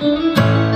Música